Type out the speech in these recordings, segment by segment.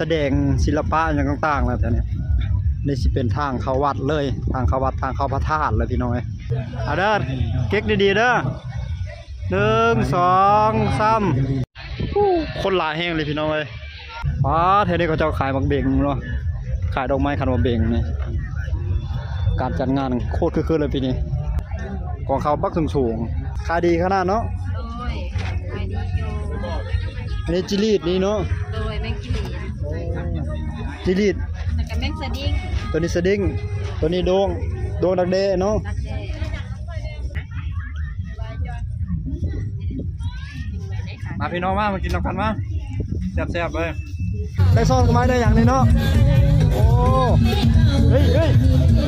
แสดงศิลปะอย่างต่างๆแล้วแต่เนี่ยนี่สิเป็นทางเข้าวัดเลย ทางเข้าวัดทางเข้าพระธาตุเลยพี่น้อยเอาเด้อเก๊กดีๆเด้อหนึ่งสองสามคนหลายแห้งเลยพี่น้อยว้าเทนี้เขาจ้าขายบักเบงเนาะขายดอกไม้ขันบักเบงนี่การจัดงานโคตรคือๆเลยปีนี้กองเขาปักสูงๆขายดีขนาดเนาะขายดีอยู่ อันนี้จิลีดนี่เนาะโดยแมงกิลีจิลีดแล้วก็แมงสดิ้งตัวนี้สดิ้งตัวนี้โดงโดงดักเดเนาะรักแด้มาพี่น้องมามากินน้ำกันมาแซ่บๆเลยได้ซ่อนกันไม้ได้อย่างนี้เนาะโอ้เฮ้ยเฮ้ย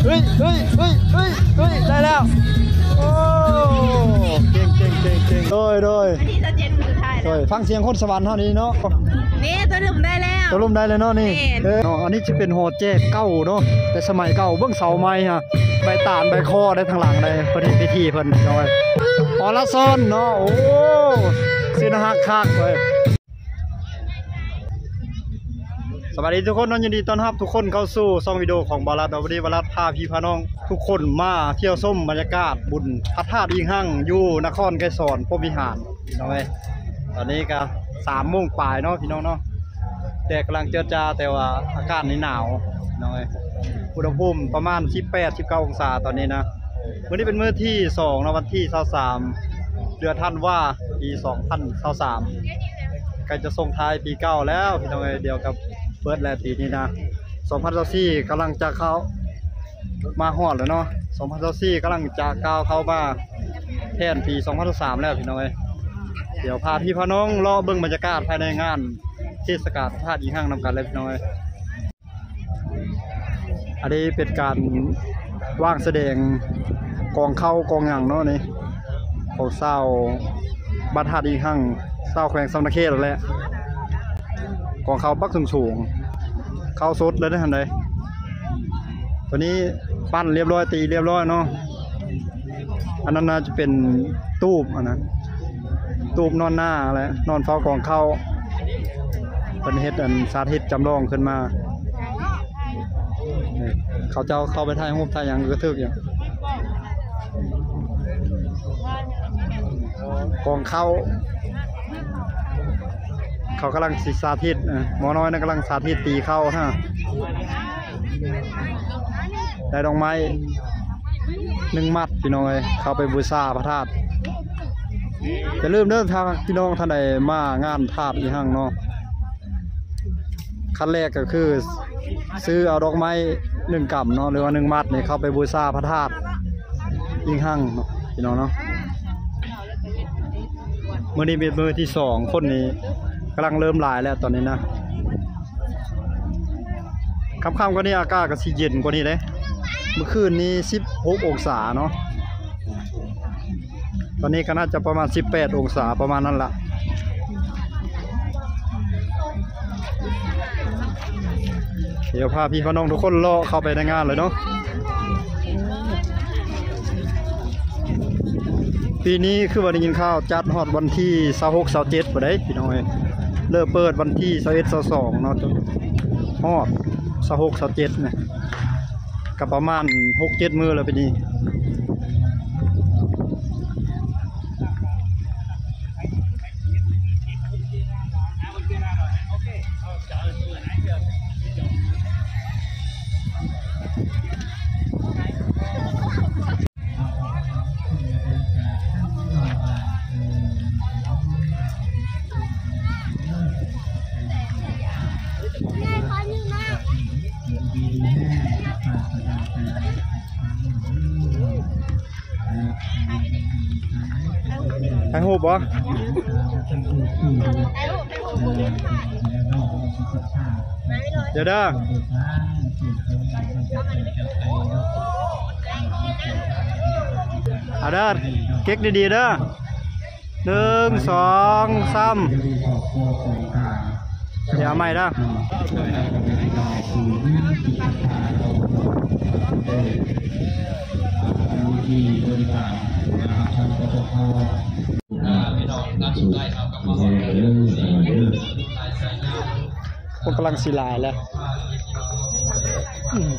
เฮ้ยเฮ้ยเฮ้ยเฮ้ยเฮ้ยได้แล้วโอ้เก่งเก่งเก่งเก่งโดยโดย โดยฟังเสียงคนสวรรค์เท่านี้เนาะนี่ตัวหนึ่งได้แล้วตกลมได้เลยเนาะนี่แม่นเออเนาะอันนี้จะเป็นโหดแจ๊กเก้าเนาะแต่สมัยเก่าเบื้องเสาไม้ฮะใบตาลใบคอได้ทางหลังได้เพิ่นเฮ็ดพิธีเพิ่นน้อยออละซ่อนเนาะโอ้สินะฮักคักเว้ยสวัสดีทุกคนเน้องยินดีต้อนรับทุกคนเข้าสู่ช่องวิดีโอของบารัดวันนี้บารัดพาพี่พาน้อง ทุกคนมาเที่ยวส้มบรรยากาศบุญพระธาตุอิงหั่งอยู่นครไกรสอนพรหมวิหารพี่น้องเอ้ย ตอนนี้ก็สามโมงปลายเนาะพี่น้องเนาะแดดกำลังเจอจาแต่ว่าอากาศนี่หนาวน้อยอุณหภูมิประมาณ 18 19 องศาตอนนี้นะวันนี้เป็นมื้อที่2นะวันที่23เดือนธันวาปี2023ใกล้จะส่งท้ายปีเก่าแล้วพี่น้องเอ้ยเดียวกับเปิดแล้วปีนี้นะ2024กำลังจะเข้ามาฮอดแล้วเนาะ2024กำลังจะก้าวเข้ามาแทนปี2023แล้วพี่น้องเอ้ยเดี๋ยวพาพี่พาน้องรอเบิ่งบรรยากาศภายในงานเทศกาลพระธาตุยิงห้างนำกันเล็กน้อย อันนี้เป็นการว่างแสดงกองเข้ากองหยังเนาะนี่ของเศร้าบัตรธาตุยิงห้างเศร้าแขวงสำนักเขตนั่นแหละกองเข้าปักสูงสูงเข้าสดเลยได้ทันใดตัวนี้ปั้นเรียบร้อยตีเรียบร้อยเนาะอันนั้นน่าจะเป็นตูบอันนั้น ตูบนอนหน้าแหละนอนเฝ้ากองเข้าเป็นเฮ็ดอันสาธิตจำลองขึ้นมาเขาเจ้าเข้าไปถ่ายรูปถ่ายหยังก็ทึกอย่างกองเข้า เขากำลังสิสาธิตเออหมอน้อยนั่นกำลังสาธิตตีเข้าฮะได้ดอกไม้หนึ่งมัดพี่น้อย เข้าไปบูชาพระธาตุ จะลืมเดินทางพี่น้องท่านใดมางานธาตุอีหังเนาะขั้นแรกก็คือ ซื้อเอาดอกไม้หนึ่งกำเนาะหรือว่าหนึ่งมัดเนี่ยเข้าไปบูชาพระธาตุยิงหั่งเนาะพี่น้องเนาะมื่อนี้เป็นมือที่สองคนนี้กำลังเริ่มลายแล้วตอนนี้นะค่ำๆกว่านี้อากาศก็สิเย็นกว่านี้เลยเมื่อคืนนี้16องศาเนาะ ตอนนี้ก็น่าจะประมาณ 18 องศาประมาณนั้นละเดี๋ยวพาพี่พน้องทุกคนรอเข้าไปในงานเลยเนาะปีนี้คือวันยินข่าวจัดฮอดวันที่26 27บ่ได้พี่น้อยเริ่มเปิดวันที่21 22เนาะจนฮอด26 27เนี่ยก็ประมาณ6-7มือแล้วปีนี้ รูปบ่เดี๋ยวเด้อเอาเด้อเก๊กดีๆเด้อหนึ่งสองสามเดี๋ยวเอาใหม่เด้อพี่น้องตามสุดได้ครับกับมาหอดเลยคนกำลังสิหลายแล้วอืม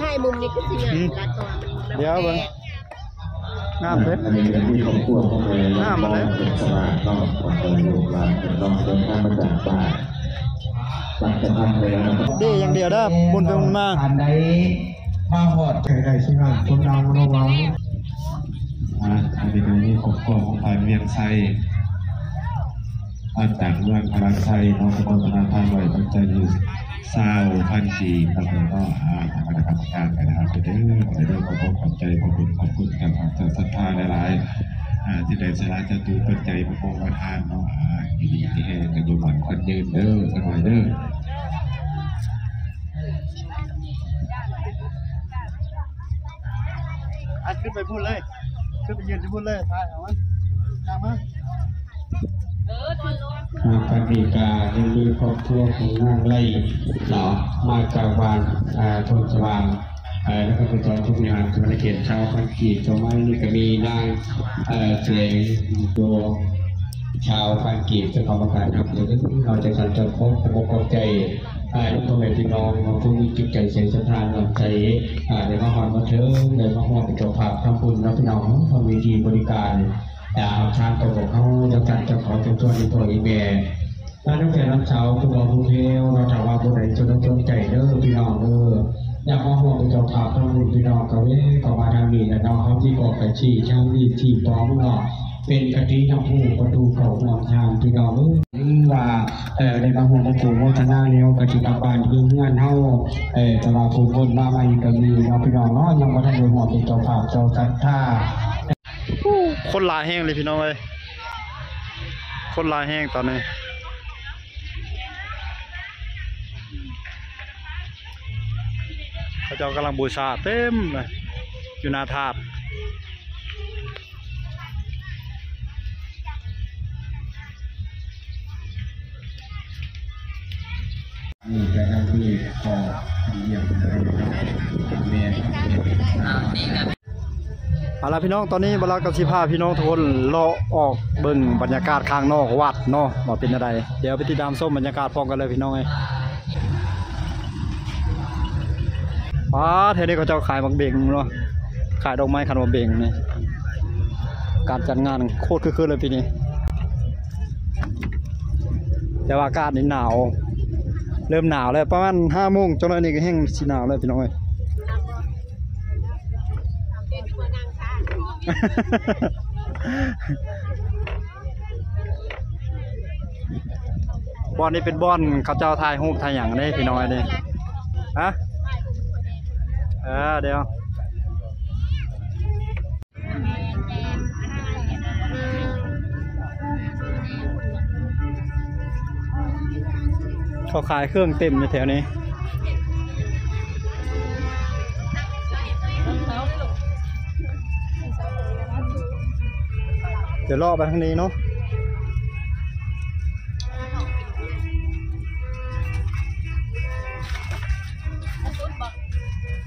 ถ่ายมุมนี้ก็สิงามละตัวมันเดี๋ยวเบิ่งงามเด้อันนี้เป็นที่ของพวกของเลยอ่ามาเลยเป็นสลากนอกของคนอยู่บ้านเป็นนอกเดินทางมาจากบ้านบ้านจะทำเลยนะครับเด้อย่างเดียวเด้อบุญไปบุญมาอันใดมาหอดใครใดที่นั่นคนดังระวังอ่าอันนี้เป็นที่ของพวกของฝ่ายเวียงไซ มาจากเมืองพลังไซนอกจากธนาคารไว้ตั้งใจอยู่ซาพันจีครับแล้วก็อ่าทางคณะกรรมการไปนะครับไปเด้อไปเด้อขอบคุณขอบใจขอบคุณขอบคุณกันขอบใจศรัทธาหลายๆอ่ที่ได้สละจะตูปัจจัยพระองค์ประทานเนาะอ่าดีดีที่ให้กันอยู่หมันคนยืนเด้อสักหน่อยเด้ออัดขึ้นไปพูดเลย ขึ้นไปยืนที่พูดเลยถ่ายเอามันตามมาทาง การดีกายังมีครอบครัวของนางไล่เนาะมาจากบ้านทนสว่างแล้วก็เป็นตอนทุกงานสมณเขตชาวพันกีจอไม้นี่ก็มีนางเอ่อเสงตัวชาวพันกีจะกรรมการครับเดี๋ยวเราจะสัญจรพบพบใจอ่าลูกพ่อแม่พี่น้องบางผู้มีจิตใจเสียสถานนำใจในมหามาเถิงในมหาเป็นเจ้าภาพทำบุญรับพี่น้องทำวิธีบริการ ดาวทางตะวันเขาจะจัดจะขอเป็นตัวในตัวอีเมลถ้าตั้งแต่รับเช้าคุณบอกคุณเทวเราถามว่าผู้ใดจนจงใจเด้อพี่น้องเด้ออยากมาห่วงเป็นเจ้าภาพทั้งหมดพี่น้องก็เว้ก็มาทางนี้และน้องเขาที่กอกระชีช่างรีที่ป้อมเนาะเป็นกะทิน้ำผู้ประตูเขาหนำทางพี่น้องเอ้ยว่าเออในบางห่วงประตูวัฒนาเลี้ยวกะทิกลับานเพื่อนเงื่อนเฮาเออต่ว่าผู้คนมาใหม่ก็มีเนาะพี่น้องเนาะยังบ่ทันได้ห่วงเป็นเจ้าภาพเจ้าศรัทธา คนหลายแห้งเลยพี่น้องเอ้ยคนหลายแห้งตอนนี้เขาเจ้ากำลังบูชาเต็มเลยอยู่หนาธาตุนี่จะทำที่ขอเยี่ยมนะครับแม่ เอาละพี่น้องตอนนี้บรรลักกับสิพาพี่น้องทุกคนเลาะออกเบิ่งบรรยากาศข้างนอกวัดเนาะว่าเป็นอะไรเดี๋ยวไปติดตามส้มบรรยากาศพร้อมกันเลยพี่น้องเอ้ยป้าเทนี้เขาจ้าขายบักเบงเนาะขายดอกไม้คันบักเบงนี่การจัดงานโคตรคือๆเลยปีนี้แต่ว่าอากาศนี่หนาว เริ่มหนาวแล้วประมาณห้าโมงจนนี้ก็แห้งสีหนาวเลยพี่น้องเอ้ย บอนนี้เป็นบอนเขาเจ้าถ่ายรูปถ่ายอย่างนี้พี่น้อยนี่ฮะเออเดี๋ยวเขาขายเครื่องเต็มอยู่แถวนี้ เดี๋ยวรอไปทางนี้เนาะ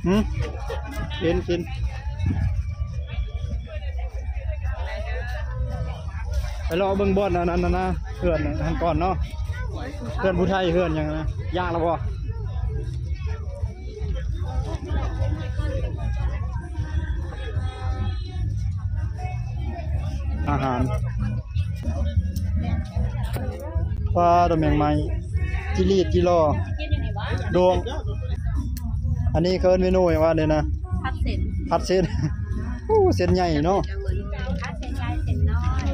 อืมกินกินไปรอเบิ่งบอลนะนั่นนะเพื่อนทันก่อนเนาะเพื่อนผู้ไทยเพื่อนหยังนะยากแล้วบ่ อาหารปลาดอกแมงไม้จิลีดจิรอดวง อันนี้เคินเมนูอย่างว่าเนี่ยนะพัดเสร็จผัดเส้นอู้เส้นใหญ่เนาะพัดเสร็จใหญ่เสร็จน้อย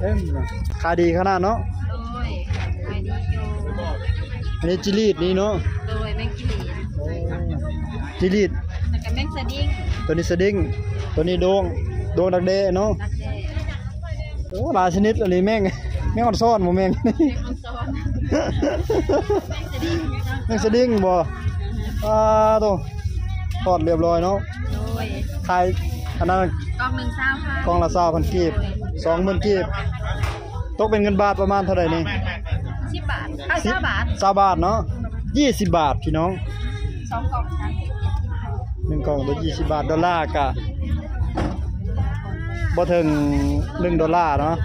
เอ็มขายดีขนาดเนาะโดยขายดีอยู่อันนี้จิลีดนี่เนาะโดยแมงกิลีนจิลีด ตัวนี้สดิ้งตัวนี้โดงโดงดักเดเนาะรักแด้โอ้หลายชนิดอันนี้แม่งแม่งอ่อนซ่อนบ่แม่งแมงมังซอนแมงสดิ้งแม่งสดิ้งบ่อ่าโตทอดเรียบร้อยเนาะโดยขายอันนั้นกล่องหนึ่งเศร้าค่ะกล่องละ20,000กีบ20,000กีบตกเป็นเงินบาทประมาณเท่าไหร่นี่สิบบาทเอ้ยเก้าบาทสาบาทเนาะยี่สิบบาทพี่น้องสองกล่องสามสิบ หนึ่งกล่องตัวยี่สิบบาทดอลลาร์กะบ่ถึงหนึ่งดอลลาร์เนาะ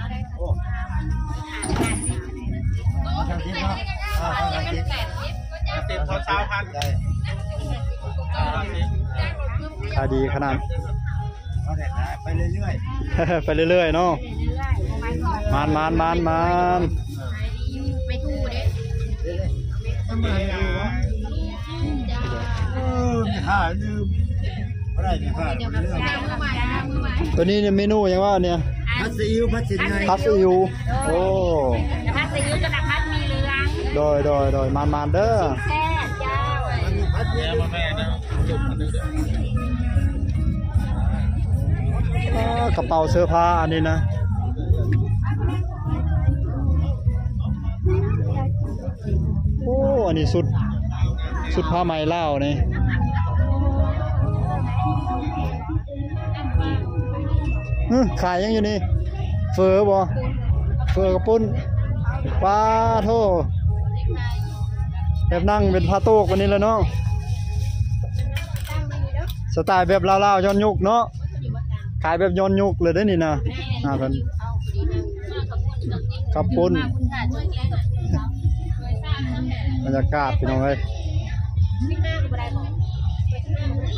จะเป็นแปดสิบสิบเขาเช้าพันขายดีขนาดเอาแต่นะไปเรื่อยไปเรื่อยๆเนาะมานมานมานมานไม่ถูเด้ ออไม่หาลืมไม่ได้ไม่หาเดี๋ยวเรื่องมือใหม่นะมือใหม่ตัวนี้เนี่ยเมนูยังว่าเนี่ยพัดซีอิ๊วพัดซีไงพัสอิวโอ้พัดซีอิ๊วกับพัดมีเหลืองโดยโดยโดยมานมานเด้อแซ่บเจ้าพัดแม่มาแม่นะจุดมันนึกอ้ากระเป๋าเสื้อผ้าอันนี้นะโอ้อันนี้สุดสุดผ้าไหมเล่าวนี่ ขายยังอยู่นี่ เฟอบ่เฟอกระปุ้นปลาโทแบบนั่งเป็นพาโต๊กวันนี้แล้วเนาะสไตล์แบบลาวๆย้อนยุกเนาะขายแบบย้อนยุกเลยได้อนี่นะอ่าเพิ่นกระปุ้นบรรยากาศพี่น้องเอ้ย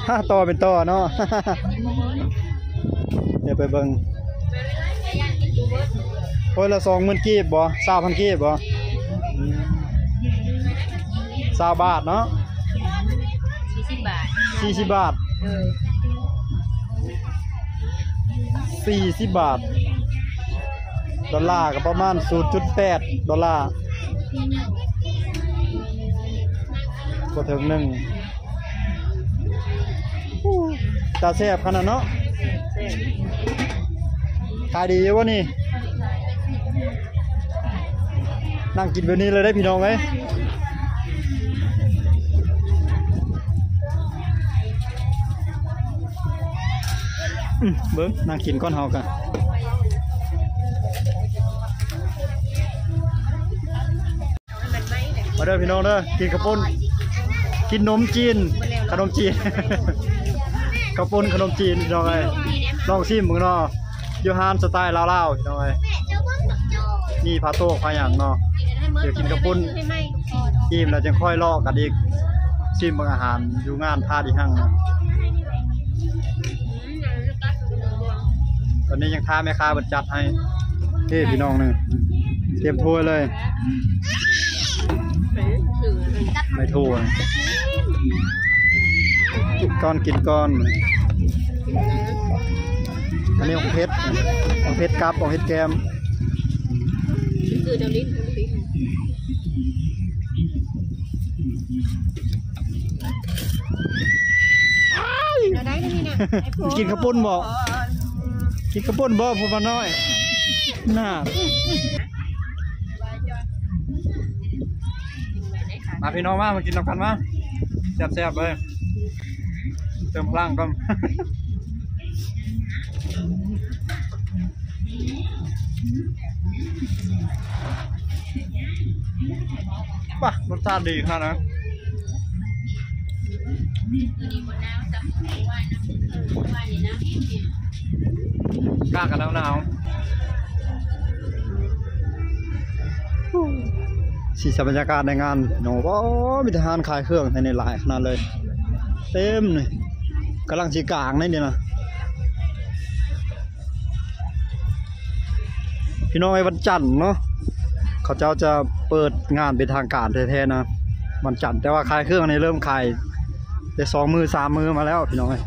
ฮ่าต่อเป็นต่อเนาะเดี๋ยว ไปเบิ่งโอ้ยละสองหมื่นกีบบ่สามพันกีบบ่สาบาทเนาะสี่สิบบาทสี่สิบบาทสี่สิบบาท ดอลลาร์ก็ประมาณศูนย์จุดแปดดอลลาร์ก็ถึงหนึ่งอู้ตาแซ่บขนาดเนาะ ขายดีวะนี่ นั่งกินแบบนี้เลยได้พี่น้องเอ้ยอืมเบิ้งนั่งกินก้อนเฮากันมาเด้อพี่น้องเด้อกินกระปุ้นกินนมจีน ขนมจีน กระปุ้นขนมจีนพี่น้องเอ้ยลองชิมมึงเนาะ ยูฮานสไตล์ลาวๆพี่น้องเอ้ยนี่พาโต้พาหยังเนาะเดี๋ยวกินกระปุ้นอิ่มแล้วจังค่อยลอกกันอีกชิมเบิ่งอาหารอยู่งานท่าดีหั่งเนาะตอนนี้ยังท่าแม่ค้าเบัดจัดให้เฮ้พี่น้องหนึงเตรียมถ้วยเลยไม่ถูกกินก้อนกินก้อน อันนี้ของเพชรของเพชรกับของเพชรแกมคือเดลินกินข้าวปุ้นบ่กินข้าวปุ้นบ่ผู้มาน้อยน่ามาพี่น้องมามากินน้ำกันมาแซ่บๆเลยเติมพลังก่อน ป่ะรสชาติดีขนาดนั้นกล้ากันแล้วหนาวสีสันบรรยากาศในงานโน้โอ้มีทหารขายเครื่องในหลายขนาดเลย เต็มเลยกำลังสีกลางนี่นี่นะ พี่น้องไอ้วันจันทร์เนาะเขาเจ้าจะเปิดงานเป็นทางการแท้ๆนะวันจันทร์แต่ว่าขายเครื่องในเริ่มขายได้สองมือสามมือมาแล้วพี่น้องเอ้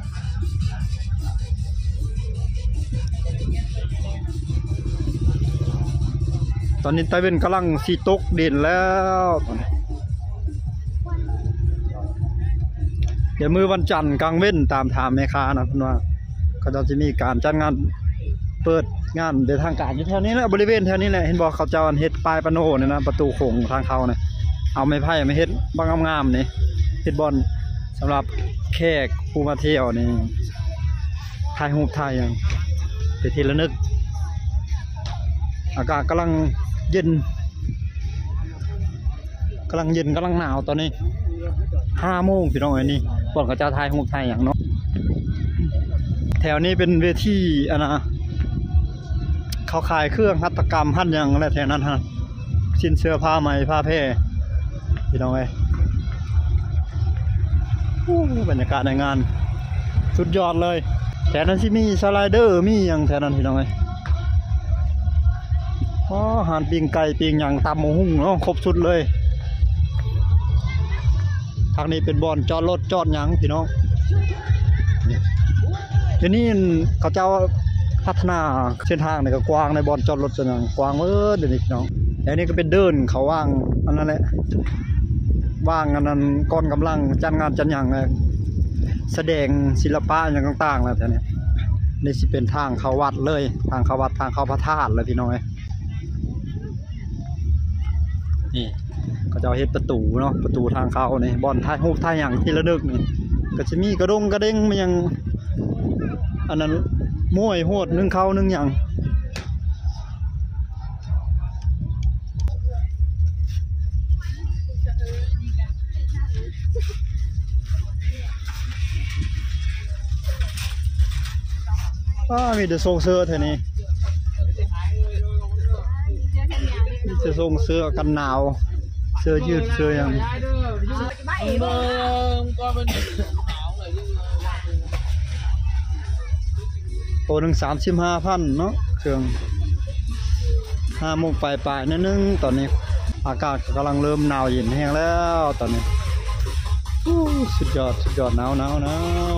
ตอนนี้ไต้เวนกำลังสีตกดินแล้วตอนนี้เดี๋ยวมือวันจันทร์กลางเว้นตามถามแม่ค้านะพิ่นว่าเขาเจะจะมีการจัดงานเปิด งานเดินทางการอยู่แถวนี้แหละบริเวณแถวนี้แหละเห็นบอกเขาเจ้าอันเฮ็ดป้ายปะโนเนี่ยนะประตูโขงทางเขาเนี่ยเอาไม้ไผ่มาเฮ็ดบางงามๆนี่เฮ็ดบอลสำหรับแขกผู้มาเที่ยวนี่ถ่ายรูปถ่ายอย่างเป็นที่ระลึก อากาศกำลังเย็นกำลังเย็นกำลังหนาวตอนนี้ห้าโมงพี่น้องไอ้นี่บอลเขาเจ้าถ่ายรูปถ่ายอย่างเนาะแถวนี้เป็นเวทีอะนะ เขาขายเครื่องหัตถกรรมหั่นยังอะไรแถวนั้นฮะชิ้นเสื้อผ้าไหมผ้าแพร่พี่น้องเอ้ยโอ้บรรยากาศในงาน สุดยอดเลยแถวนั้นสิมีสไลเดอร์มีหยังแถวนั้นพี่น้องเอ้ยอ๋ออาหารปิ้งไก่ปิ้งหยังตำหมูหุ่งเนาะครบชุดเลยทางนี้เป็นบอนจอดรถจอดยังพี่น้องเดี๋ยวนี้เขาเจ้า พัฒนาเส้นทางในก็กว้างในบอนจอดรถจนหยังกว้างเออเดี๋ยวนี้น้องแล้วนี่ก็เป็นเดินเขาว่างอันนั้นแหละว่างอันนั้นก้อนกำลังจัดงานจัดหยังเลยแสดงศิลปะอย่างต่างๆแล้วแถวเนี้ยนี่สิเป็นทางเข้าวัดเลย ทางเข้าวัดทางเข้าพระธาตุเลยพี่น้อยนี่ก็จะเอาเฮ็ดประตูเนาะประตูทางเข้านี่บอนท้ายรูปท้ายหยังที่ระลึกนี่ก็จะมีกระดงกระเด้งมันยังอันนั้น มวยโหดนึ่งเข้านึ่งหยังอ้ามีแต่ทรงเสื้อแถวนี้มีแต่ทรงเสื้อกันหนาว เสื้อยืดเสื้อยัง ตัวหนึ่งสามสิบห้าพันเนาะเครื่องห้าโมงปลายปลายๆนิดนึงตอนนี้ อากาศกำลังเริ่มหนาวเย็นแห้งแล้วตอนนี้สุดยอดสุดยอดหนาวหนาวหนาว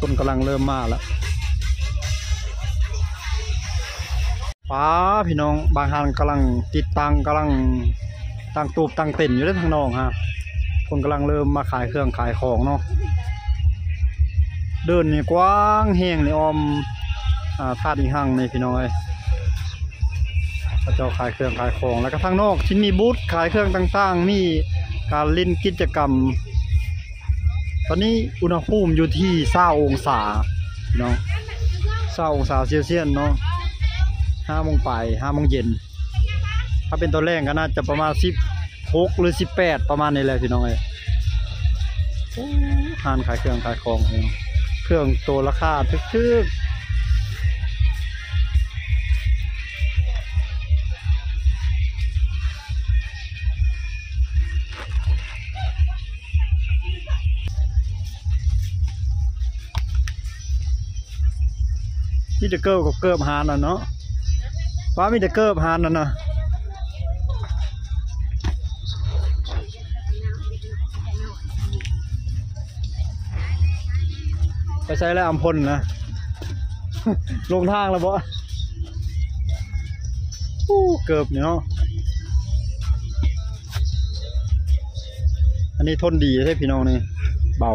คนกำลังเริ่มมาแล้วป้าพี่น้องบางฮันกำลังติดตังกำลังตังตูบตังเต็นอยู่ได้ทางนองฮะคนกำลังเริ่มมาขายเครื่องขายของเนาะ เดินนี่กว้างแห้งนี่ออมอ่าธาตุอีหังนี่พี่น้อยพระเจ้าขายเครื่องขายของแล้วก็ทางนอกที่มีบูธขายเครื่องต่างๆมีการเล่นกิจกรรม ตอนนี้อุณหภูมิอยู่ที่20องศาพี่น้อง20องศาเซลเซียสเนาะ5โมงไปลาโมงเย็น ถ้าเป็นตัวแรกก็น่าจะประมาณ16หรือ18ประมาณนี้แหละพี่น้องเอ้ยหานขายเครื่องขายของพี่น้อง เครื่องตัวราคาทึกๆมีแต่เกิบกับเกิบหานอะเนาะว่ามีแต่เกิบหานน่ะนะ ใช้แล้วอัมพลนะ ลงทางแล้วบ่เกือบเนาะอันนี้ทนดีใช่พี่น้องนี่ เบา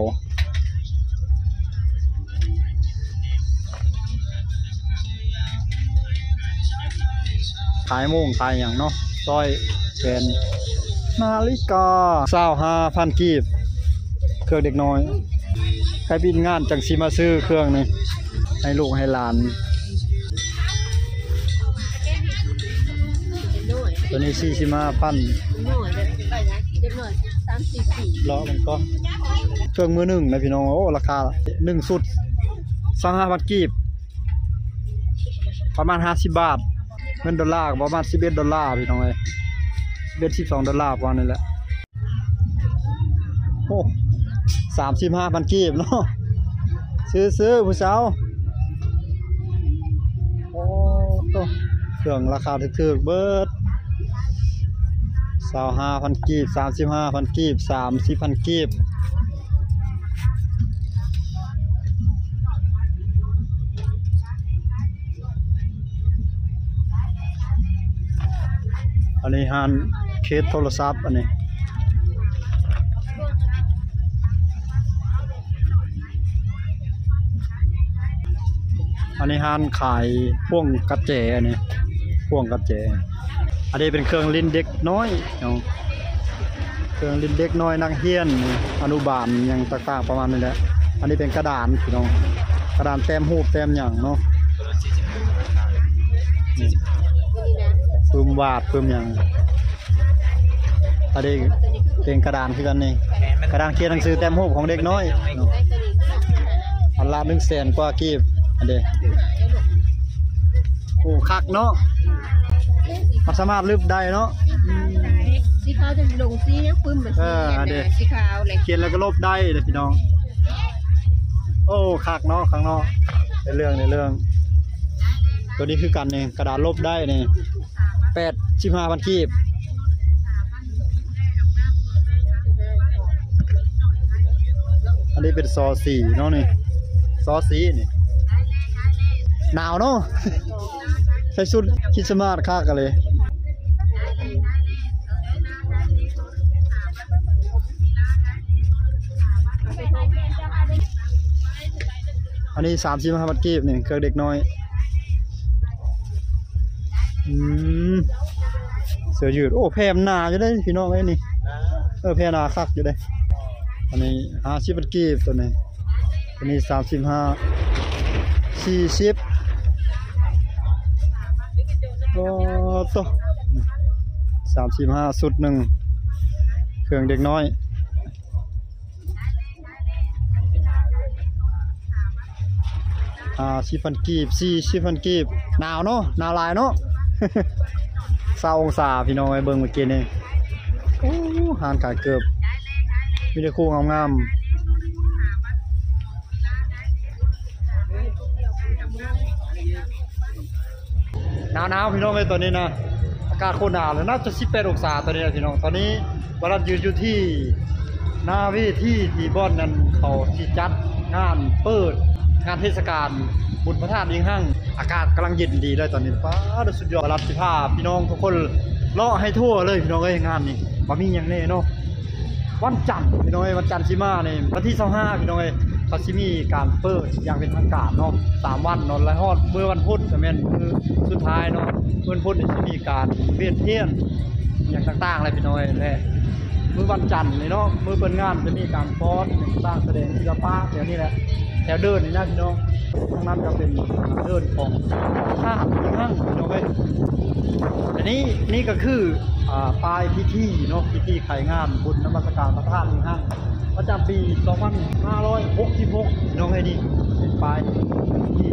ขายโมงขายอย่างเนาะซอยแกนนาฬิกาเศร้าห้าพันกีบ เครื่องเด็กน้อย ใครบินงานจังซีมาซื้อเครื่องนึงให้ลูกให้หลาน ตัวนี้สี่สิมาพันหน่วยไปนะเลาะมันก็เครื่องมือหนึ่งนะพี่น้อง โอ้ ราคาหนึ่งสุดสองห้าพันกีบ ประมาณห้าสิบบาทเงินดอลลาร์ประมาณสิบเอ็ดดอลลาร์พี่น้องเลยสิบเอ็ดสิบสองดอลลาร์ประมาณนี้แหละโอ้ สามสิบห้าพันกีบเนาะซื้อซื้อผู้สาวโอ้เครื่องราคาถูกๆเบิดสาวห้าพันกีบสามสิบห้าพันกีบสามสิบพันกีบอันนี้ฮันเคสโทรศัพท์อันนี้ อันนี้ฮันขายพ่วงกระแจอันนี้พ่วงกระแจอันนี้เป็นเครื่องลิ้นเด็กน้อยเนาะเครื่องลิ้นเด็กน้อยนักเรียน อนุบาลยังต่างๆประมาณนี้แหละ อันนี้เป็นกระดานพี่น้องกระดานแต้มรูปแต้มหยังเนาะปึ้มวาดปึ้มหยังอันนี้เป็นกระดานคือกันนี่กระดานเขียนหนังสือแต้มรูของเด็กน้อยอันละหนึ่งแสนกว่ากีบ อันเดีโอ้คักเนาะมันสามารถลืบได้เนาะสีขาวจะลงสียังปึ้มแบบเอสีออันเดีแดยวงสีขาวเลยเขียนแล้วก็ลบได้เลยพี่น้อง โอ้คักเนาะข้างนอกในเรื่องในเรื่อง ตัวนี้คือกันเนี่ยกระดาษลบได้เนี่ยแปดสิบห้าพันกีบอันนี้เป็นซอสีเนาะนี่ซอสีนี่ หนาวเนาะใส่ชุดคริสต์มาสคักกันเลยอันนี้สามสิบห้าบาทกีบนี่เครื่องเด็กน้อยอืมเสือยืด โอ้แพมหนาอยู่ได้พี่น้องไอ้นี่ เออแพรหนาคักอยู่ได้ อันนี้ห้าสิบบาทกีบตัวนี้ตัวนี้สามสิบห้าสี่สิบ โอ้ตัวสามสิบห้าสุดหนึ่งเครื่องเด็กน้อยอ่าสิพันกีบสี่สิพันกีบหนาวเนาะหนาวลายเนาะเศร้าองศาพี่น้องไอ้เบิ่งเมื่อกี้นี่โอ้หานกายเกือบมีแต่คู่งามๆ หนาวหนาวๆพี่น้องเลยตอนนี้นะอากาศโคตรหนาวเลยน่าจะ18องศาตอนนี้นะพี่น้องตอนนี้วรัตยืนอยู่ที่หน้าเวทีที่บ้านนั้นเขาที่จัดงานเปิดงานเทศกาลบุญพระธาตุยิงห้างอากาศกำลังเย็นดีเลยตอนนี้ฟ้าสุดยอดรับสิภาพพี่น้องทุกคนเลาะให้ทั่วเลยพี่น้องเอ้ยงานนี้บ่มีหยังแน่เนาะวันจันทร์พี่น้องเอ้ยวันจันทร์สิมาเนี่ยวันที่25พี่น้องเอ้ย เขาชิมีการเปิดอย่างเป็นทางการเนาะสามวันเนอนและฮอดเมื่อวันพุธจะแม่นคือสุดท้ายเนาะเมื่อวันพุธจะมีการเวียนเทียนอย่างต่างๆอะไรไปหน่อยเลยเมื่อวันจันทร์เลยเนาะมื้อเปิดงานจะมีการฟ้อนสร้างแสดงศิลปะแถวนี้แหละ ถวเดินนี่นะพี่น้องทางนั้นก็เป็นเดินของข้าห้างพี่น้องเว้ยอันนี้นี่ก็คืออ่าปลายพิธีเนาะพิธีไขงานบุญนมัสการพระธาตุห้างประจำปี 2566น้องเอ้ยนี่เป็นปลายพิธี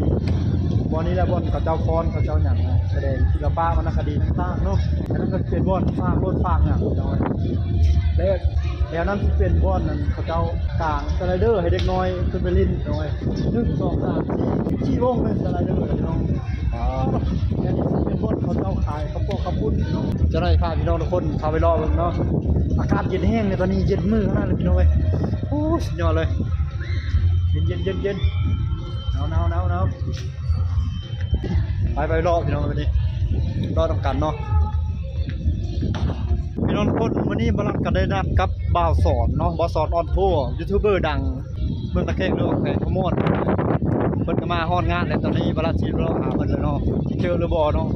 วันนี้แหละบอนเขาเจ้าฟ้อนเขาเจ้าหยังนะแสดงศิลปะวรรณคดีต่างๆเนาะอันนั้นก็เป็นบอนฟากรถฟากเนี่ยน้องเอ้ยเลขแถวนั้นที่เป็นบอนนั้นเขาเจ้ากลางสไลเดอร์ให้เด็กน้อยขึ้นไปเล่นน้อยหนึ่งสองสามสี่สี่วงเป็นสไลเดอร์เลยน้องอ๋อแค่นี้เป็นบอนเขาเจ้าขายเขาพวกเขาพุ่นน้องจะได้พาพี่น้องทุกคนเข้าไปรอบิ่งเนาะอากาศเย็นแห้งเลยตอนนี้เย็นมือขนาดเลยพี่น้องเอ้ยโอ้สุดยอดเลยเย็นเย็นเย็นเย็นหนาวหนาวหนาวหนาว ไปไปรอพี่น้องวันนี้รอต้องกันเนาะพี่น้องคนวันนี้บลังกันได้นัดกับบ่าวสอนเนาะบ่าวสอนออนทัวร์ยูทูบเบอร์ดังเมืองตะเคียนเรื่องแขวงขมวดเพิ่นก็มาฮอดงานแล้วตอนนี้บลังสิรอหาเพิ่นเลยเนาะเจอหรือบ่เนาะ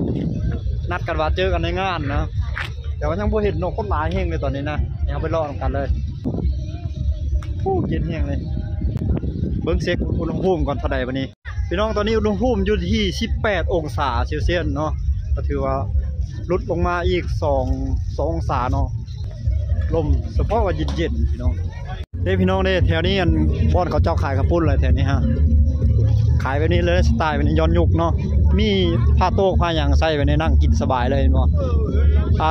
นัดกันว่าเจอกันในงานนะแต่ว่ายังบ่เห็นเนาะคนหลายแฮงเลยตอนนี้นะเดี๋ยวเอาไปรอกันเลยโอ้เย็นแฮงเลยเบิ่งเช็คอุณหภูมิก่อนเท่าใดวันนี้ พี่น้องตอนนี้อุณหภูมิอยู่ที่ 18 องศาเซลเซียสเนาะก็ถือว่าลดลงมาอีกสองสองศาเนาะลมเฉพาะว่าเย็นๆพี่น้องเด้พี่น้องเด้แถวนี้อันบ้านเขาเจ้าขายกระปุ้นเลยแถวนี้ฮะขายแบบนี้เลยสไตล์แบบนี้ย้อนยุคเนาะมีผ้าโต๊ะผ้าหยังใส่ไปในนั่งกินสบายเลยเนบ่อ่า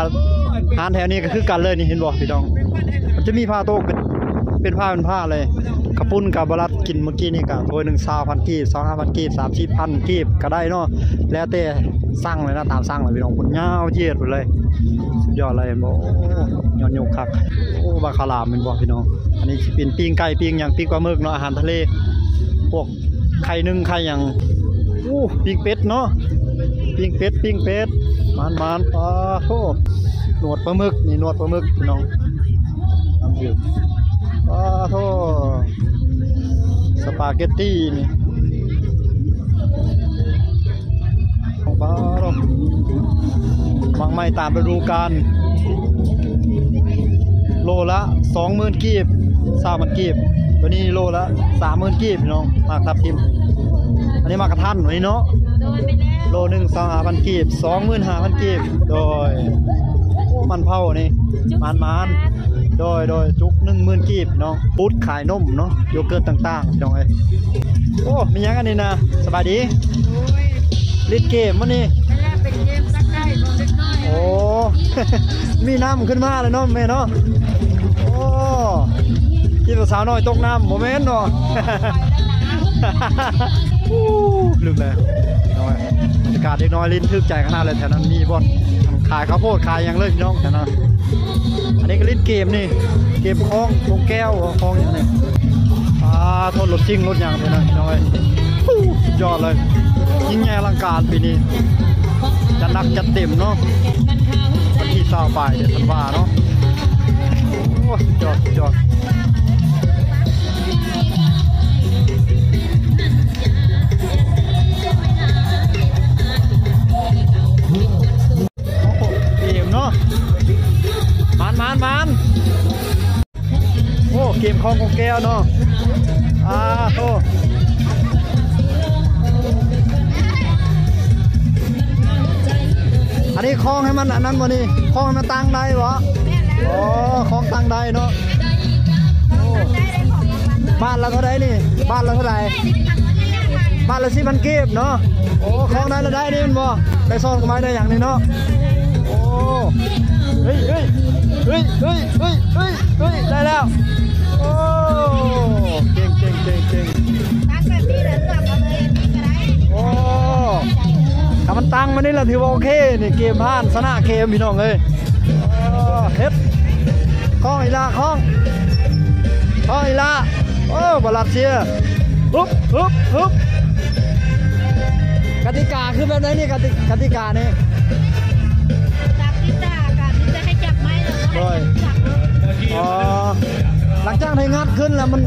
ร้านแถวนี้ก็คือกันเลยนี่เห็นบ่พี่น้อง มันจะมีผ้าโต๊ะเป็น เป็นผ้าเป็นผ้าเลยกระปุ้นกับบรัดกินเมื่อกี้นี่ก็ถ้วยหนึ่งสาวพันกีบสองห้าพันกีบสามสิบพันกีบก็ได้เนาะแล้วแต่สั่งเลยนะตามสั่งเลยพี่น้องคนยาเยียดไปเลยสุดยอดเลยบอกโอ้ยอนยกคักโอ้บาคาลามเป็นบ่พี่น้อง อันนี้เป็นปิ้งไก่ปิ้งหยังปิ้งปลาหมึกเนาะอาหารทะเล พวกไข่นึ่งไข่หยังโอ้ปิ้งเป็ดเนาะปิ้งเป็ดปิ้งเป็ดมันมันปลาโทหนวดปลาหมึกนี่หนวดปลาหมึกพี่น้องน้ำดื่ม ปลาโทสปาเกตตี้นี่ปลาโทบางไม่ตามฤดูกาลโลละสองหมื่นกีบสามหมื่นกีบตัวนี้โลละสามหมื่นกีบน้องมากครับทิมอันนี้มากระทันวันนี้เนาะโลหนึ่งสองห้าพันกีบสองหมื่นห้าพันกีบโดยมันเผานี่มันมัน โดยโดยจุกหนึ่งหมื่นกีบพี่น้องบูธขายนมเนาะโยเกิร์ตต่างๆพี่น้องเอ้ยโอ้มีหยังอันนี้นะสบายดีโอ้ยลิดเกมมื้อนี้ไม่แลกเป็นเกมสักได้บ่เล็กน้อยโอ้ มีน้ำขึ้นมาเลยเนาะแม่เนาะโอ้ที่สาวน้อยตกน้ำโมเมนต์เนาะอู้ลึกเลยน้อยบรรยากาศเด็กน้อยลิ้นทึกใจขนาดเลยแถวนั้นมีบอนขายข้าวโพดขายยังเลยพี่น้องแถวนั้น อันนี้ก็ลิ้นเกมนี่ เกมคล้องวงแก้วคล้องอย่างนี้อ่าทนรถจริงรถอย่างเลยนะน้อยอู้สุดยอดเลย ยิ่งใหญ่อลังการปีนี้จะหนักจะเต็มเนาะวันที่สาวปลายเดือนธันวาเนาะโอ้ยสุดยอดสุดยอด มันมันโอ้ เกมคลองของแก้วเนาะอ่าโตอันนี้คลองให้มันอันนั้นวะนี่คลองให้มันตั้งได้วะอ๋อคลองตั้งได้เนาะบ้านเราเท่าไรนี่ บ้านเราเท่าไหร่บ้านละสิมันเก็บเนาะ โอ้ของได้ละได้นี่มันบ่ได้ซ่อนกับไม้ได้อย่างนี้เนาะ โอ้ เฮ้ยเฮ้ย เฮ้ยเฮ้ยเฮ้ยเฮ้ยเฮ้ยได้แล้ว โอ้เก่งเก่งเก่งเก่งตั้งแบบนี้เลยเลือกเอาเลยอันนี้ก็ได้โอ้ถ้ามันตั้งมานี่แหละถือว่าโอเคนี่เกมผ่านชนะเกมพี่น้องเลยโอ้เฮ็ดคล้องอีลาคล้องคล้องอีลาโอ้บอลัดเชียร์ฮึบฮึบฮึบกติกาคือแบบไหนนี่กติกติกานี่ หลังจากที่งัดขึ้นแล้วมัน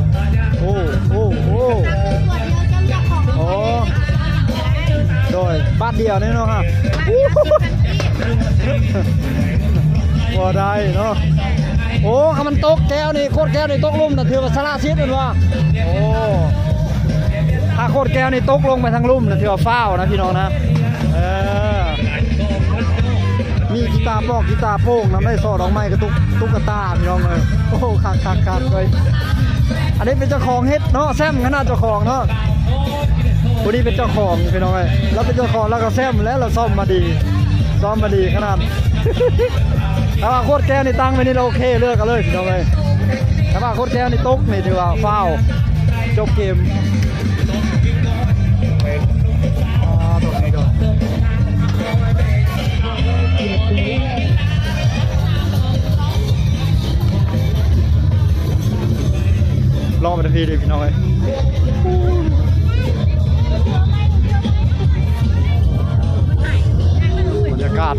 โอ้โอ้โอ้ตัวเดียวจะเลือกของโอ้โดยบ้านเดียวนี่เนาะครับบ่ได้เนาะโอ้คำมันตกแก้วนี่โคตรแก้วนี่ตกลุ่มนะถือว่าสละชิดเป็นว่าโอ้ถ้าโคตรแก้วนี่ตกลงไปทางลุ่มนะถือว่าฟ้านะพี่น้องนะเออ มีกีตาร์ปอกกีตาร์โป้งนะได้ซอดอกไม้กระตุกตุ๊กตาพี่น้องเลยโอ้คักคักคักเลยอันนี้เป็นเจ้าของเฮ็ดเนาะแซมขนาดเจ้าของเนาะคนนี้เป็นเจ้าของพี่น้องเอ้ยเราเป็นเจ้าของแล้วก็แซมแล้วเราซ่อมมาดีซ่อมมาดีขนาดถ้าว่าโคตรแก้วนี่ตั้งไว้นี่เราโอเคเลือกกันเลยพี่น้องเอ้ยถ้าว่าโคตรแก้วนี่ตกนี่ถือว่าฟาวจบเกม รอไปนาทีเดิพี่น้องเอ้ยบรรยากาศ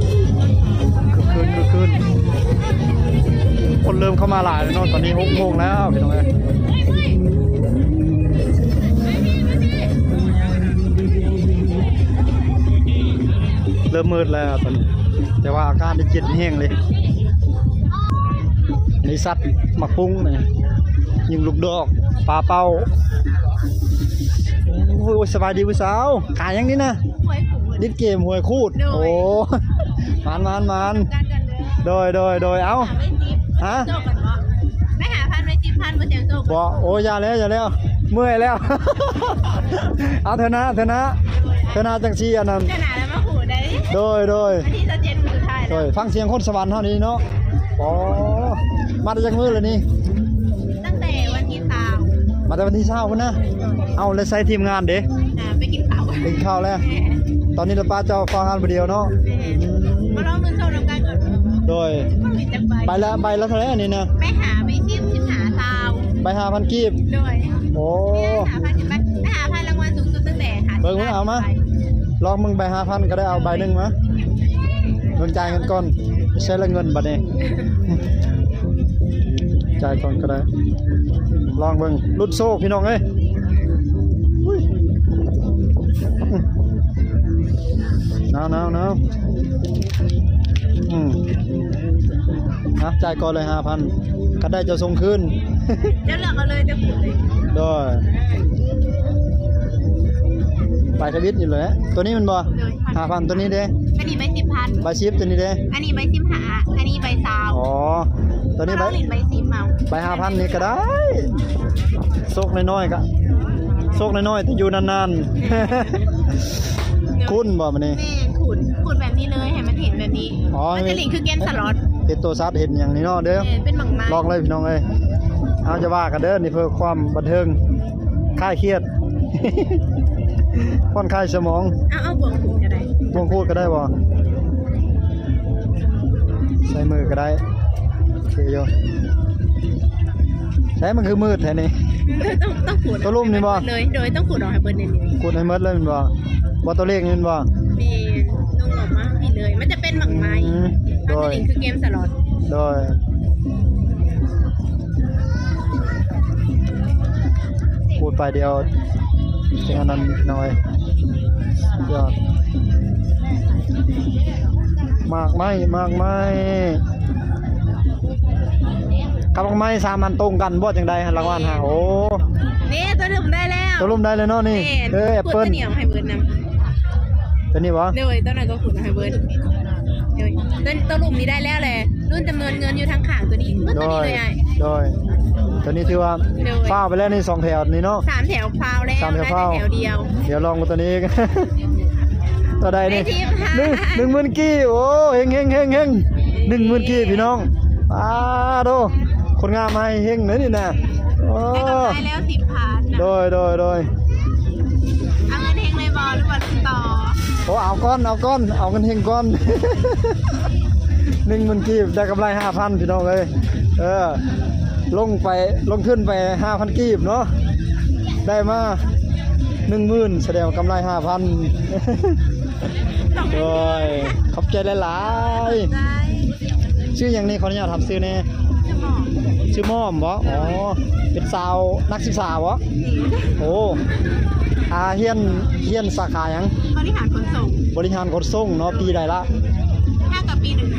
คือคืนคือคืนคนเริ่มเข้ามาหลายแล้วเนาะตอนนี้หกโมงแล้วพี่น้องเอ้ยเริ่มมืดแล้วตอนนี้แต่ว่าอาการได้เจ็ดแห้งเลยนี่สัตว์มักปุ้งนี่ย งลูกดอกปลาเป้าโอ้ยสบายดีผู้สาว ขายยังนี่นะหวยผูกดิดเกมหวยคูดโดยโอ้มันมันมันกันกันเลยโดยโดยโดยเอ้าหาไม่จิบฮะโจกกันวะไม่หาพันไม่จิบพันมาเสียงโจกบอกโอ้ยอย่าแล้วอย่าแล้ว เมื่อยแล้วเอาเถอะนะเถอะนะเถอะนะจังซีอันนั้นจะหนาแล้วมาผูได้โดยโดยวันที่จะเจ็ดมือสุดท้ายโดแล้วยฟังเสียงคนสวรรค์เท่านี้เนาะอ๋อมาได้จากมือเลยนี่ มาแต่วันที่เช้าพุ่นนะ เอาเลยใส่ทีมงานเด้อ่าไปกินข้าวไปกินข้าวแล้ว ตอนนี้เราป้าเจ้าฟังงานไปเดียวเนาะมาลองเงินโชว์นำกันก่อนโดยก็มีจะไปใบละใบละเท่าไหร่อันนี้นะไปหาไปชิมชิมหาซาวใบห้าพันกีบโดยโอ้ หาพันชิมไปไปหาพันรางวัลสูงสุดตั้งแต่หาเบิ่งมึงเอามา ลองมึงใบห้าพันก็ได้เอาใบหนึ่งมาเงินจ่ายเงินก่อนไม่ใช่ละเงินบัดนี้ จ่ายก่อนก็ได้ ลองเบิ่งรุดโซ่พี่น้องเอ้ยอุ้ยหนาวหนาวหนาวอืมนะจ่ายก่อนเลยห้าพันก็ได้จะส่งคืนเดี๋ยวเลือกเอาเลยจะผูกเลยด้วยไปทวิตอยู่เลย ตัวนี้มันบ่โดยห้าพันตัวนี้เด้อันนี้ใบสิบพันใบชิปตัวนี้เด้อันนี้ใบสิบหาอันนี้ใบซาวอ๋อ ตัวนี้ใบเราหลินใบสิบเมาใบห้าพันนี่ก็ได้โซกน้อยๆก็โซกน้อยๆแต่อยู่นานๆ คุ้นบ่มันนี่แม่คุขูดขูดแบบนี้เลยให้มันเห็นแบบนี้อ๋อมันจะหลิงคือเกมสล็อตเป็นตัวซัดเห็นอย่างนี้เนาะเด้อเออเป็นหมังไม้ลองเลยพี่น้องเอ้ยเอาจะว่ากันเด้อนี่เพื่อความบันเทิงคลายเครียดผ่อนคลายสมอง เอาเอาบ่วงขูดก็ได้วงพูดก็ได้บ่ใช้มือก็ได้ โอเคโยใช้มันคือมืดแท้นี่ต้องต้องขูดตัวลุ่มนี่บ่เลยโดยต้องขูดออกให้เบิร์นเลยกดให้หมดเลยแมันบ่บ่ตัวเลขนี่แมันบ่เมนนุ่งออกมาพี่เลย มันจะเป็นหมังไม้อืมมันโดจะยหลิงคือเกมสล็อตโดยพูดไปเดียวจังอันนั้นหน่อยยอดมากไหมมากไหม กับไม้สามอันตรงกันบ่จังใดรางวัลหาโอ้นี่ตัวลุ่มได้แล้วตัวลุ่มได้เลยเนาะนี่แม่นเออแอปขูดเปิ้ลตัวเหนียวให้เบิร์นนำตัวนี้บ่เดี๋ยวตัวนั้นก็ขูดให้เบิร์นเดี๋ยวตัวตัวลุ่มนี้ได้แล้วแหละรุ่นจำนวนเงินอยู่ทั้งขางตัวนี้เมื่อโดตัวนี้ยเลยไอ้โดยตัวนี้ถือว่าโดยฟ้าวไปแล้วนี่สองแถวนี่เนาะสามแถวพาวแล้วสามแถวพาวได้แถวเดียวเดี๋ยวลองมาตัวนี้ตัวใดนี่ได้ทีมค่ะหนึ่งหนึ่งหมื่นกี้โอ้เฮงเฮงเฮงเฮงหนึ่งหมื่นกี้พี่น้องอ้าโด คนงามให้เฮงเลยนี่นะโอ้ได้กำไรแล้วสิบพันโดยโดยโดยเอาเงินเฮงเลยบอลหรือว่าต่อโอ้เอาก้อนเอาก้อนเอาเงินเฮงก้อนหนึ่งหมื่นกี้ได้กำไรห้าพันพี่น้องเลยเออลงไปลงขึ้นไปห้าพันกีบเนาะได้มาหนึ่งหมื่นแสดงว่ากำไรห้าพันโดยขอบใจหลายได้ๆชื่ออย่างนี้ขออนุญาตทำซื้อแน่จะบอก ชื่อม่อมบ่อ๋อ เป็นสาวนักศึกษาบ่โอ้อาเฮียนเฮียนสาขาหยัง บริหารขนส่งบริหารขนส่งเนาะปีใดละ ห้ากับปีหนึ่ง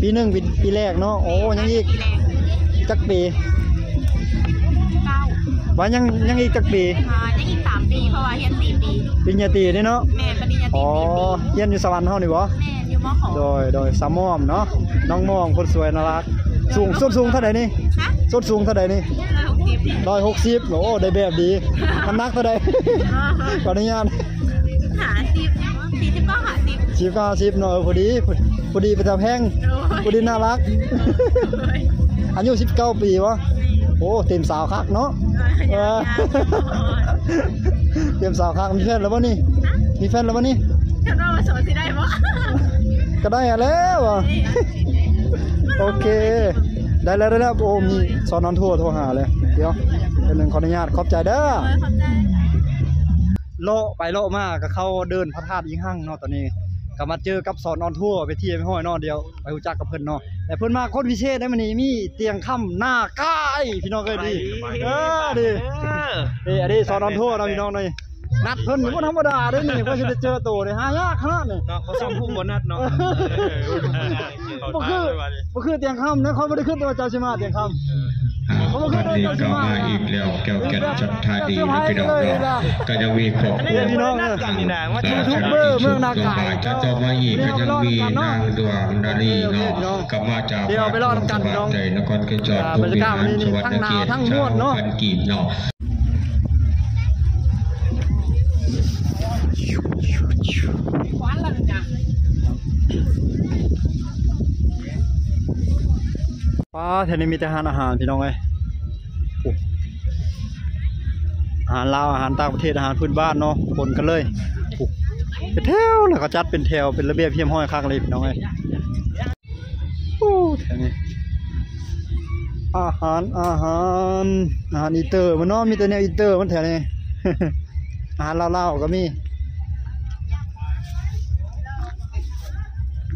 ปีหนึ่งปีปีแรกเนาะ โอ้ยังอีกปีแรกจักปีเก้าว่ายังยังอีกจักปีอ่ายังอีกสามปี เพราะว่าเฮียนสี่ปี ปริญญาตรีนี่เนาะ แม่ปริญญาตรีอ๋อสี่ปี เฮียนอยู่สวรรค์เฮานี่บ่ แม่อยู่มขอโดยโดยสามม่อมเนาะ น้องม่อมคนสวยน่ารัก สูงส้นสูงเท่าใดนี่ฮะส้นสูงเท่าใดนี่ร้อยหกสิบร้อยหกสิบโอ้ได้แบบดีน้ำหนักเท่าใดขออนุญาตหาสิบสี่สิบก็หาสิบสิบเก้าสิบเนาะพอดีพอดีประจำแห้งพอดีน่ารักอายุสิบเก้าปีวะโอ้เต็มสาวคักเนาะเออเต็มสาวคักมีแฟนแล้ววะนี่มีแฟนแล้ววะนี่ฉันว่ามาสอนสิได้ปะก็ได้อะแล้วอะ โอเค ได้แล้วได้แล้วโอ้มีสอนนอนทั่วโทรหาเลย เดี๋ยวเป็นหนึ่งขออนุญาตขอบใจเด้อเออขอบใจโลไปโลมาก็เข้าเดินพระธาตุยิงหั่งเนาะตอนนี้ก็มาเจอกับสอนนอนทั่วไปเที่ยวไปห้อยเนอนเดียวไปรู้จักกับเพิ่นเนาะแต่เพิ่นมาคนพิเศษได้มื้อนี้มีเตียงค่ำหน้ากายพี่น้องเอ้ยดีเออดีนี่อันนี้สอนนอนทั่วเนาะพี่น้องนี่ นัดเพิ่นบ่ธรรมดาเด้อนี่ว่าสิได้เจอตัวนี่หายากขนาดนี่เนาะเขาซ้อมพุ่งบนนัดเนาะบ่คือบ่คือเตียงค่ำนะเขาบ่ได้ขึ้นตัวเจ้าสิมาเตียงค่ำอ่าวันนี้ก็มาอีกแล้วแก้วแก่นจันทาดีนะพี่น้องเนาะก็ยังมีครอบครัวพี่น้องนัดกันนี่นะว่ายูทูบเบอร์เมืองนาคายจะต่อมาอีกก็ยังมีนางดวงดารีเนาะก็มาจากเดี๋ยวไปรอดกันพี่น้องใจนครเกจรอ่าผู้บรรบริยากาศหารวันนี้สนี่วัสทั้ดิงหนาวเกียรติทั้งชาม่วนวเนาะพันกีบเนาะาแถวนี้มีแต่อาหารอาหารพี่น้องเอ้ยโอ้อาหารลาวอาหารต่างประเทศอาหารพื้นบ้านเนาะปนกันเลยโอ้เป็นแถวแล้วก็จัดเป็นแถวเป็นระเบียบเพียมห้อยคักเลยพี่น้องเอ้ยโอ้แถวนี้อาหารอาหารอาหารอีเตอร์มันเนาะมีแต่แนวอีเตอร์มันแถวนี้อาหารลาวๆก็มี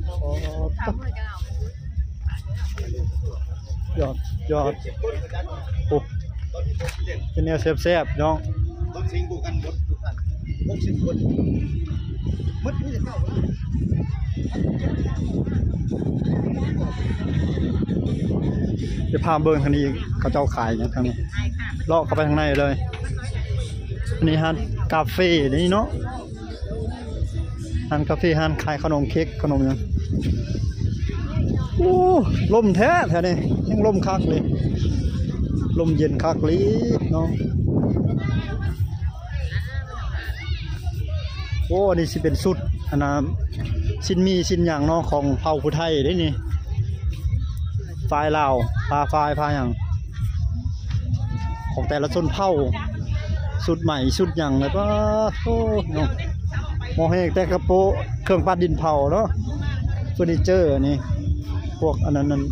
โอ้ตะ ยอดยอดโอ้เป็นแนวแซ่บๆน้องต้องสิงกูกันหมดทุกท่านหกสิบคนมัดนี่จะเข้าจะพาเบิ่งทางนี้เขาเจ้าขายอย่างทางนี้เลาะเข้าไปข้างในเลยอันนี้ฮันกาแฟนี่เนาะฮันกาแฟฮันขายขนมเค้กขนมหยัง โอ้ลมแท้แท้นี่ยังลมคักเลยลมเย็นคักลีเนาะโอ้อันนี้สิเป็นสุดอันนั้นชิ้นมีชิ้นอย่างเนาะของเผ่าผู้ไทยได้นี่ฝ่ายลาวพาฝ่ายพาอย่าง ของแต่ละชนเผ่าสุดใหม่สุดอย่างแล้วก็โอ้เนาะมองให้แต่กระโปะเครื่องปั้นดินเผาเนาะเฟอร์นิเจอร์นี่ พวกอันนั้นนั้น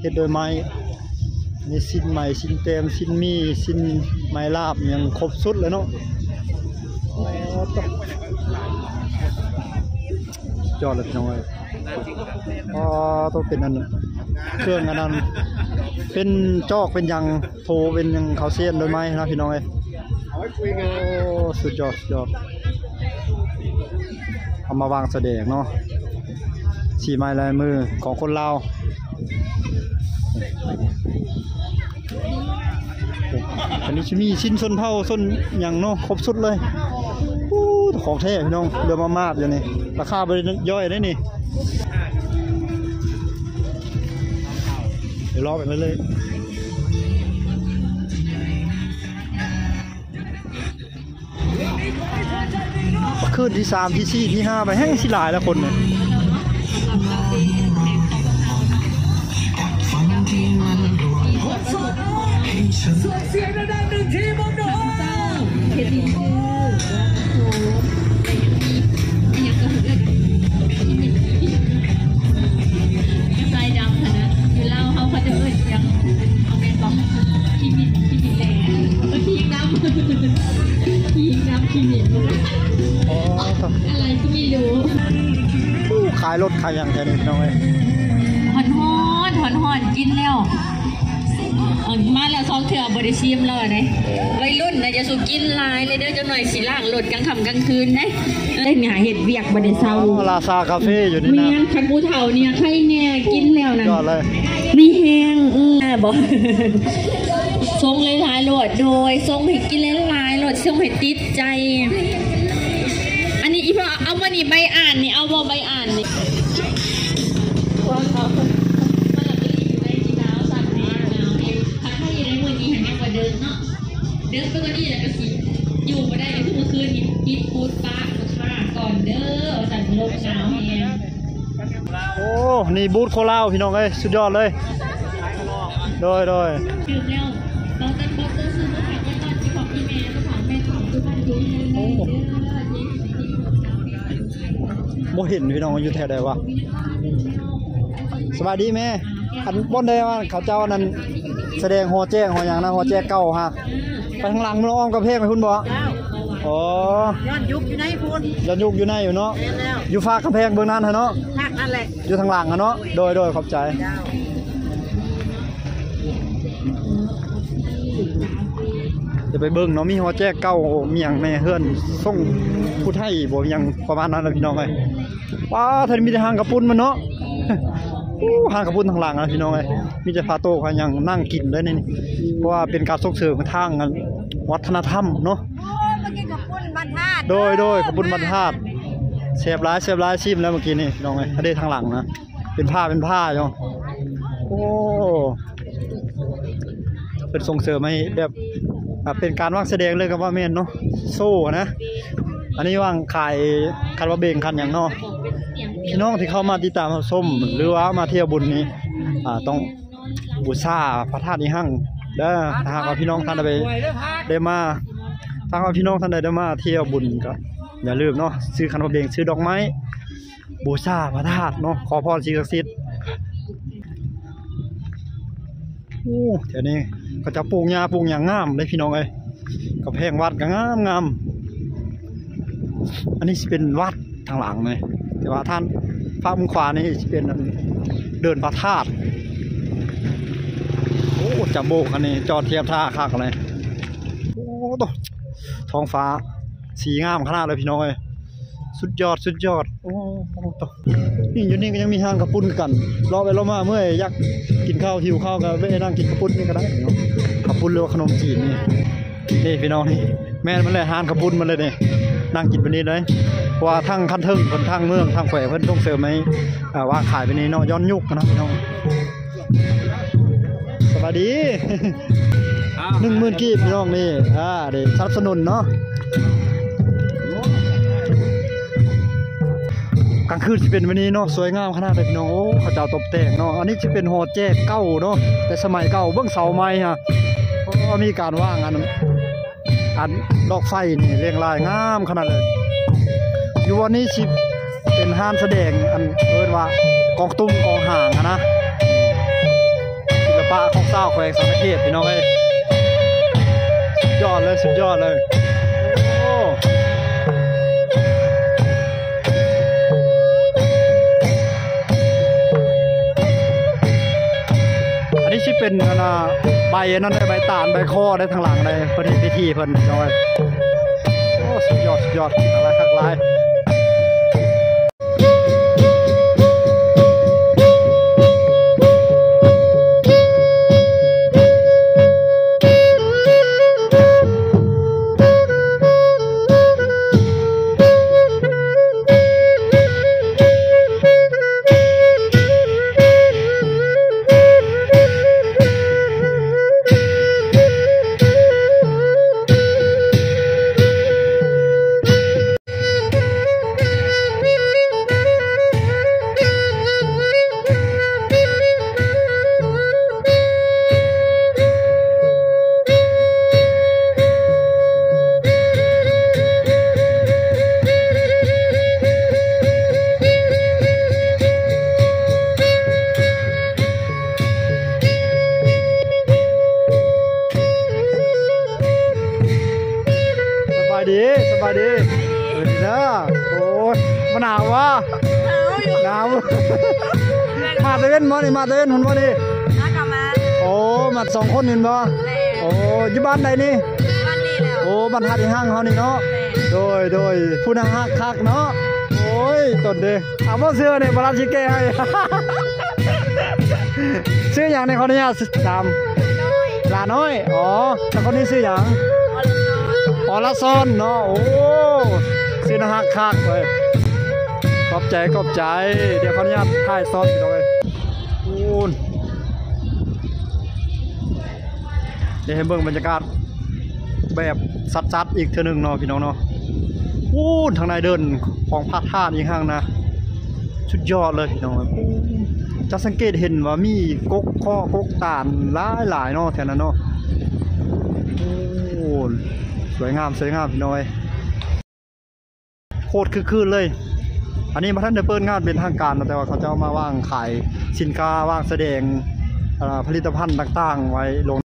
เฮ็ดโดยไม้อันนี่ชิ้นใหม่ชิ้นเต็มชิ้นมีชิ้นไม้ลาบยังครบสุดเลยเนาะโอ้ต้องยอดเลยพี่น้องเอ้ยอ๋อต้องเป็นอันนั้นเครื่องอันนั้นเป็นจอกเป็นยังโทเป็นยังเขาเสียนโดยไม้นะพี่น้องเอ้ยโอ้สุดยอดสุดยอดเอามาวางแสดงเนาะ สีไม้ลายมือของคนลาวอันนี้จะมีชิ้นส้นเผาส้นอย่างเนาะครบสุดเลยอ้ของแท้พี่น้องเดือมามาบอยู่นี่ราคาบริย่อยได้นี่เดี๋ยวรอไปเลยคืนที่สามที่สี่ที่ห้าไปแห้งสิหลายแล้วคนเนี่ย เฮ็ดดีคือโอ้แต่ยังมียังก็เอื้อนทรายดำค่ะนะอยู่เล่าเขาเขาจะเอื้อนยังเอาแม่นบอกขี้มินขี้มินแหล่เออขี้ดำขี้ดำขี้มินอ๋อต้องอะไรก็ไม่รู้อู้ขายรถขายอย่างแค่นี้พี่น้องเอ้ยหอนหอนหอนหอนกินแล้ว เออมาแล้วซองเถื่อบริชิมแล้วนะวัยรุ่นนะจะสุกินหลายเลยเด้อจังหน่อยสิล่างรถกลางค่ำกลางคืนนะได้หาเห็ดเวียกบ่ได้เศร้าอ๋อลาซาคาเฟ่อยู่นี่เมีนะยงคันปูเถาเนี่ยใครแน่กินแล้วนะยอดเลยไม่แห้งอือบอกทรงเลยหลายๆโหลดโดยทรงให้กินหลายๆโหลดทรงให้ติดใจ อันนี้อีพ่อเอามานี่ใบอ่านนี่เอาบ่ใบอ่านนี่ เดิมไปกว่านี้แล้วก็สิอยู่มาได้เลยทุกเมื่อคืนนี่กินฟูดปลาข้าก่อนเด้อสั่นลมหนาวแฮงโอ้ นี่บูธโคราชพี่น้องเอ้ยสุดยอดเลย โดยโดยดื่มแล้วเราจะบอกตัวซื้อมาฝากไว้ตอนที่ของพี่แม่ก็ถามแม่ของทุกท่านอยู่นเด้อเด้อบ่เห็นพี่น้องอยู่แถวใดวะสวัสดีแม่ อันบ่นได้ว่าเขาเจ้านั้นแสดงหอแจ้งหอหยังนะหอแจ้งเก่าฮะ ไปทางหลังมันอ้อมกระเพงไปคุณบ่อ๋อย้อนยุคอยู่ในพูนย้อนยุคอยู่ในอยู่เนาะเรียนแล้วอยู่ฝากกำแพงเบื้องนั้นฮะเนาะ ภาคนั่นแหละอยู่ทางหลังอะเนาะ โดยโดยขอบใจ เจ้าจะไปเบิ่งเนาะมีหัวแจกเก้าเมียงแม่เฮือนส่งผู้ไทยบ่มีหยังประมาณนั้นนะพี่น้องเอ้ยว้าท่านมีแต่หางกระปุ้นมันเนาะอู้ หางกระปุ้นทางหลังนะพี่น้องเอ้ยมีแต่พาโต๊ะพาหยังนั่งกินได้นี่นี่เพราะว่าเป็นการส่งเสริมทางวัฒนธรรมเนาะโอ้เมื่อกี้กับปุ้นบรรทัดโดยโดยกระปุ้นบรรทัดเสียบหลายเสียบหลายชิมแล้วเมื่อกี้นี่พี่น้องเอ้ยถ้าได้ทางหลังนะเป็นผ้าเป็นผ้าเนาะโอ้เป็นส่งเสริมให้แบบอะเป็นการวางแสดงเลยกับว่าแม่นเนาะโซ่นะ อันนี้ว่างขายคันว่าเบงคันอย่างเนาะ พี่น้องที่เข้ามาติดตามรับชมหรือว่ามาเที่ยวบุญนี้อ่าต้องบูชาพระธาตุนี้หั่งเด้อถ้าหากว่าพี่น้องท่านใดไปได้มาถ้าหากว่าพี่น้องท่านใดได้มาเที่ยวบุญก็อย่าลืมเนาะซื้อคันว่าเบงซื้อดอกไม้บูชาพระธาตุเนาะขอพรสิ่งศักดิ์สิทธิ์โอ้แถวนี้ก็จะปลูกหญ้าปลูกหยังงามเลยพี่น้องเอ้ยกำแพงวัดก็งามงามอันนี้เป็นวัดทางหลังเลย แต่ว่าท่านพระมุมขวานี่เป็นเดินพระธาตุโอ้จัมโบกอันนี้ จอดเทียบท่าคักเลยโอ้ตท้องฟ้าสีงามขนาดเลยพี่น้องเอ้ยสุดยอดสุดยอด โอ้ตนี่อยู่นี่ก็ยังมีห้างกระปุ้นกันรอไปรอมาเมื่อยยากกินข้าวหิวข้าวก็ไปนั่งกินกระปุ้นนี่ก็ได้เนาะกระปุ้นหรือว่าขนมจีนนี่นี่พี่น้องนี่ แม่นมันเลยห้างกระปุ้นมันเลยเนี่ยนั่งกินไปนี่เลยว่าทั้งคันเทิงคนทางเมืองทางแขวเพิ่นต้องเสริมไหมอ่าว่าขายไปนี่เนาะย้อนยุคนะพี่น้องสวัสดีหนึ่งหมื่นกีบพี่น้องนี่อ่าเดี๋ยวสนับสนุนเนาะกลางคืนสิเป็นวันนี้เนาะสวยงามขนาดเลยพี่น้องโอ้เขาเจ้าตบแต่งเนาะอันนี้จะเป็นหอแจกเก่าเนาะแต่สมัยเก่าเบื้องเสาไม้ฮะเพราะว่ามีการว่างอัน อันดอกไฟนี่เรียงรายงามขนาดเลย อยู่วันนี้สิเป็นห้านแสดงอันเอิ้นว่ากองตุ้มกองห่างอะนะศิลปะของเศร้าแขวงสังเกตพี่น้องเอ้ยยอดเลยสุดยอดเลยอ้อันนี้สิเป็นอันน่ะ ใบนั่นได้ใบตาลใบข้อได้ทางหลังได้เพิ่นพิธีเพิ่นน้อยโอ้สุดยอดสุดยอดอะไรคักหลาย หนาวมาเต้นมานี่มาเต้นหุ่นบ่นี่มากลับมาโอ้มาสองคนเห็นบ่แม่โอ้อยู่บ้านใดนี่วันนี้แล้วโอ้บ้านหัดอีห้างเฮานี่เนาะโดยโดยผู้นางฮักคักเนาะโอ้ยต้นเด้เอาบ่เสื้อนี่บ่รับสิแก้ให้ชื่อหยังในขออนุญาตตามลาน้อย อ๋อแล้วคนนี้ชื่อหยังออลาซอนเนาะ โอ้สินะฮักคักเว้ย ขอบใจขอบใจ เดี๋ยวขออนุญาตถ่ายซ้อสพี่น้องเว้ยอูนเดี๋ยวให้เบิ่งบรรยากาศแบบสัดๆอีกเทื่อหนึงเนาะพี่น้องเนาะอูนทางในเดินของพระธาตุอีกห้างนะสุดยอดเลยพี่น้องจะสังเกตเห็นว่ามีกกข้อกกตาลหลายหลายๆเนาะแถวนั้นเนาะโอ้สวยงามสวยงามพี่น้อยโคตรคือคืนเลย อันนี้มาท่านได้เปิดงานเป็นทางการนะแต่ว่าเขาจะเอามาว่างขายสินค้าว่างแสดงผลิตภัณฑ์ต่างๆ ไว้ลง